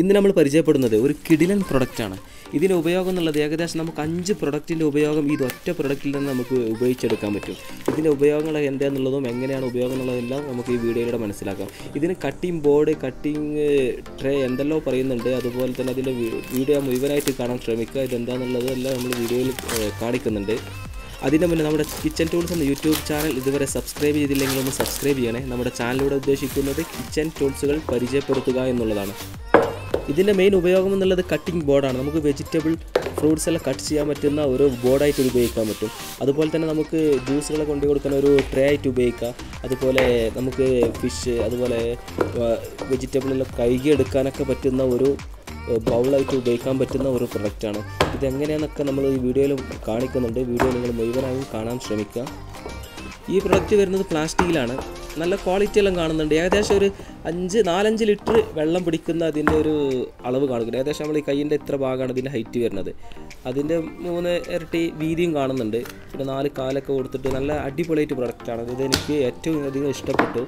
ഇന്ന് നമ്മൾ പരിചയപ്പെടുന്നത് ഒരു കിടിലൻ പ്രൊഡക്റ്റാണ് ഇതിന്റെ ഉപയോഗം എന്നുള്ളത് ഏകദേശം നമുക്ക് അഞ്ച് പ്രൊഡക്റ്റിന്റെ ഉപയോഗം ഇത് ഒറ്റ പ്രൊഡക്റ്റിൽ നിന്ന് നമുക്ക് ഉപയോഗിച്ചെടുക്കാൻ പറ്റും. ഇതിന്റെ ഉപയോഗങ്ങൾ എന്താണെന്നുള്ളതും എങ്ങനെയാണ് ഉപയോഗം എന്നുള്ളതെല്ലാം നമുക്ക് ഈ വീഡിയോയിലൂടെ മനസ്സിലാക്കാം. ഇതിന് കട്ടിംഗ് ബോർഡ് കട്ടിംഗ് ട്രേ എന്തെല്ലോ പറയുന്നുണ്ട്. അതുപോലെ തന്നെ അതിന്റെ വീഡിയോ മുഴുവനായിട്ട് കാണാൻ ശ്രമിക്കുക. ഇതെന്താണെന്നുള്ളത് എല്ലാം നമ്മൾ വീഡിയോയിൽ കാണിക്കുന്നുണ്ട്. അതിന് മുന്നേ നമ്മുടെ കിച്ചൺ ടൂൾസ് എന്ന യൂട്യൂബ് ചാനൽ ഇതുവരെ സബ്സ്ക്രൈബ് ചെയ്തില്ലെങ്കിൽ ഒന്ന് സബ്സ്ക്രൈബ് ചെയ്യണേ. നമ്മുടെ ചാനലിലൂടെ ഉദ്ദേശിക്കുന്നത് കിച്ചൺ ടൂൾസുകൾ പരിചയപ്പെടുത്തുക എന്നുള്ളതാണ്. ഇതിന്റെ മെയിൻ ഉപയോഗം എന്നുള്ളത് കട്ടിംഗ് ബോർഡാണ് നമുക്ക് വെജിറ്റബിൾ ഫ്രൂട്ട്സ് എല്ലാം കട്ട് ചെയ്യാൻ പറ്റുന്ന ഒരു ബോർഡായിട്ട് ഉപയോഗിക്കാൻ പറ്റും. അതുപോലെ തന്നെ നമുക്ക് ജ്യൂസുകളെ കൊണ്ടു കൊടുക്കുന്ന ഒരു ട്രേ ആയിട്ട് ഉപയോഗിക്കാം. അതുപോലെ നമുക്ക് ഫിഷ് അതുപോലെ വെജിറ്റബിളെല്ലാം കഴുകിയെടുക്കാനൊക്കെ പറ്റുന്ന ഒരു ബൗളായിട്ട് ഉപയോഗിക്കാൻ പറ്റുന്ന ഒരു പ്രൊഡക്റ്റാണ് ഇതെങ്ങനെയാണെന്നൊക്കെ നമ്മൾ ഈ വീഡിയോയിൽ കാണിക്കുന്നുണ്ട്. വീഡിയോ നിങ്ങൾ മുഴുവനായും കാണാൻ ശ്രമിക്കുക. ഈ പ്രൊഡക്റ്റ് വരുന്നത് പ്ലാസ്റ്റിക്കിലാണ് നല്ല ക്വാളിറ്റി എല്ലാം കാണുന്നുണ്ട്. ഏകദേശം ഒരു അഞ്ച് നാലഞ്ച് ലിറ്റർ വെള്ളം പിടിക്കുന്ന അതിന്റെ ഒരു അളവ് കാണുന്നുണ്ട്. ഏകദേശം നമ്മൾ ഈ കൈയിന്റെ ഇത്ര ഭാഗമാണ് ഇതിന്റെ ഹൈറ്റ് വരുന്നത്. അതിന്റെ മൂന്ന് ഇരട്ടി വീതിയും കാണുന്നുണ്ട്. പിന്നെ നാല് കാലൊക്കെ കൊടുത്തിട്ട് നല്ല അടിപൊളിയായിട്ട് പ്രൊഡക്റ്റാണ് ഇത് എനിക്ക് ഏറ്റവും അധികം ഇഷ്ടപ്പെട്ടു.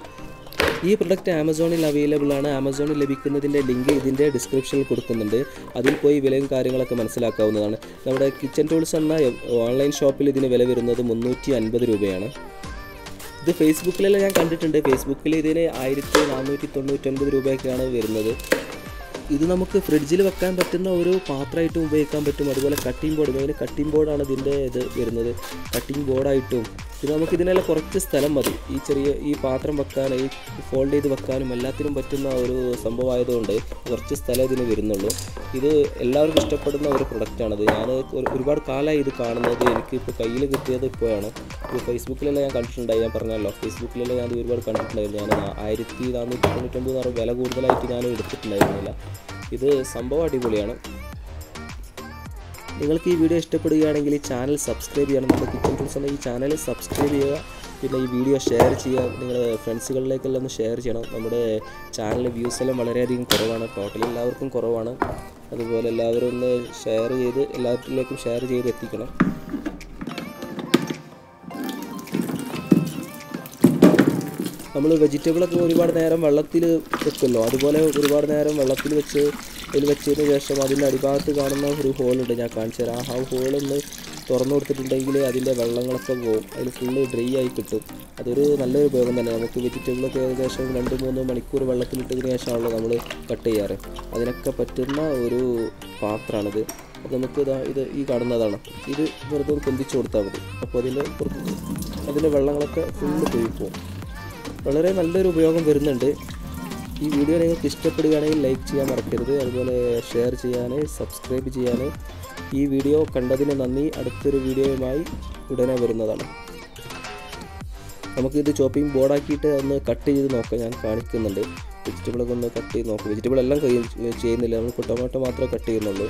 ഈ പ്രൊഡക്റ്റ് ആമസോണിൽ അവൈലബിൾ ആണ്. ആമസോണിൽ ലഭിക്കുന്നതിന്റെ ലിങ്ക് ഇതിന്റെ ഡിസ്ക്രിപ്ഷനിൽ കൊടുക്കുന്നുണ്ട്. അതിൽ പോയി വിലയും കാര്യങ്ങളൊക്കെ മനസ്സിലാക്കാവുന്നതാണ്. നമ്മുടെ കിച്ചൺ ടൂൾസ് എന്ന ഓൺലൈൻ ഷോപ്പിൽ ഇതിന് വില വരുന്നത് മുന്നൂറ്റി അൻപത് രൂപയാണ്. ഇത് ഫേസ്ബുക്കിലെല്ലാം ഞാൻ കണ്ടിട്ടുണ്ട്. ഫേസ്ബുക്കിൽ ഇതിന് ആയിരത്തി നാനൂറ്റി തൊണ്ണൂറ്റൊൻപത് രൂപയൊക്കെയാണ് വരുന്നത്. ഇത് നമുക്ക് ഫ്രിഡ്ജിൽ വെക്കാൻ പറ്റുന്ന ഒരു പാത്രമായിട്ടും ഉപയോഗിക്കാൻ പറ്റും. അതുപോലെ കട്ടിംഗ് ബോർഡ് മെയിൻ കട്ടിംഗ് ബോർഡാണ് ഇതിന്റെ ഇത് വരുന്നത്. കട്ടിംഗ് ബോർഡായിട്ടും പിന്നെ നമുക്ക് ഇതിനെല്ലാം കുറച്ച് സ്ഥലം മതി. ഈ ചെറിയ ഈ പാത്രം വെക്കാനും ഈ ഫോൾഡ് ചെയ്ത് വെക്കാനും എല്ലാത്തിനും പറ്റുന്ന ഒരു സംഭവമായതുകൊണ്ട് കുറച്ച് സ്ഥലം ഇതിന് വരുന്നുള്ളൂ. ഇത് എല്ലാവർക്കും ഇഷ്ടപ്പെടുന്ന ഒരു പ്രൊഡക്റ്റാണത് ഞാൻ ഒരുപാട് കാലമായി ഇത് കാണുന്നത് എനിക്ക് ഇപ്പോൾ കയ്യിൽ കിട്ടിയത് ഇപ്പോഴാണ്. ഇപ്പോൾ ഫേസ്ബുക്കിലെല്ലാം ഞാൻ കണ്ടിട്ടുണ്ടായി. ഞാൻ പറഞ്ഞല്ലോ ഫേസ്ബുക്കിലെല്ലാം ഞാൻ ഒരുപാട് കണ്ടിട്ടുണ്ടായിരുന്നു. ഞാൻ ആയിരത്തി നാനൂറ്റി തൊണ്ണൂറ്റൊമ്പത് എന്ന് വില കൂടുതലായിട്ട് ഞാൻ എടുത്തിട്ടുണ്ടായിരുന്നില്ല. ഇത് സംഭവം അടിപൊളിയാണ്. നിങ്ങൾക്ക് ഈ വീഡിയോ ഇഷ്ടപ്പെടുകയാണെങ്കിൽ ഈ ചാനൽ സബ്സ്ക്രൈബ് ചെയ്യണം. നമ്മുടെ കിച്ചൺ ടൂൾസ് എന്ന ഈ ചാനൽ സബ്സ്ക്രൈബ് ചെയ്യുക. പിന്നെ ഈ വീഡിയോ ഷെയർ ചെയ്യുക. നിങ്ങൾ ഫ്രണ്ട്സുകളിലേക്കെല്ലാം ഒന്ന് ഷെയർ ചെയ്യണം. നമ്മുടെ ചാനൽ വ്യൂസ് എല്ലാം വളരെയധികം കുറവാണ്. ടോട്ടലി എല്ലാവർക്കും കുറവാണ്. അതുപോലെ എല്ലാവരും ഒന്ന് ഷെയർ ചെയ്ത് എല്ലാവരിലേക്കും ഷെയർ ചെയ്ത് എത്തിക്കണം. നമ്മൾ വെജിറ്റബിളൊക്കെ ഒരുപാട് നേരം വെള്ളത്തിൽ വെക്കുമല്ലോ. അതുപോലെ ഒരുപാട് നേരം വെള്ളത്തിൽ വെച്ച് അതിൽ വെച്ചതിന് ശേഷം അതിന്റെ അടിഭാഗത്ത് കാണുന്ന ഒരു ഹോളുണ്ട് ഞാൻ കാണിച്ചു തരാം. ആ ഹോളൊന്ന് തുറന്നു കൊടുത്തിട്ടുണ്ടെങ്കിൽ അതിന്റെ വെള്ളങ്ങളൊക്കെ പോകും. അതിൽ ഫുള്ള് ഡ്രൈ ആയി കിട്ടും. അതൊരു നല്ലൊരു ഉപയോഗം തന്നെ. നമുക്ക് വെജിറ്റബിളൊക്കെ ഏകദേശം രണ്ട് മൂന്ന് മണിക്കൂർ വെള്ളത്തിലിട്ടതിന് ശേഷമാണല്ലോ നമ്മൾ കട്ട് ചെയ്യാറ്. അതിനൊക്കെ പറ്റുന്ന ഒരു പാത്രമാണിത്. അപ്പോൾ നമുക്ക് ഇതാ ഇത് ഈ കാണുന്നതാണ്. ഇത് വെറുതെ പൊന്തിച്ച് കൊടുത്താൽ മതി. അപ്പോൾ പുറത്ത് അതിന്റെ വെള്ളങ്ങളൊക്കെ ഫുള്ള് പോയി പോകും വളരെ നല്ലൊരു ഉപയോഗം വരുന്നുണ്ട്. ഈ വീഡിയോ നിങ്ങൾക്ക് ഇഷ്ടപ്പെടുകയാണെങ്കിൽ ലൈക്ക് ചെയ്യാൻ മറക്കരുത്. അതുപോലെ ഷെയർ ചെയ്യാൻ സബ്സ്ക്രൈബ് ചെയ്യാൻ. ഈ വീഡിയോ കണ്ടതിന് നന്ദി. അടുത്തൊരു വീഡിയോയുമായി ഉടനെ വരുന്നതാണ്. നമുക്കിത് ചോപ്പിംഗ് ബോർഡാക്കിയിട്ട് ഒന്ന് കട്ട് ചെയ്ത് നോക്കാം. ഞാൻ കാണിക്കുന്നുണ്ട്. വെജിറ്റബിളൊക്കെ ഒന്ന് കട്ട് ചെയ്ത് നോക്കാം. വെജിറ്റബിൾ എല്ലാം ചെയ്യുന്നില്ല. നമ്മൾ ടൊമാറ്റോ മാത്രമേ കട്ട് ചെയ്യുന്നുള്ളൂ.